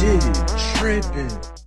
Shit, tripping.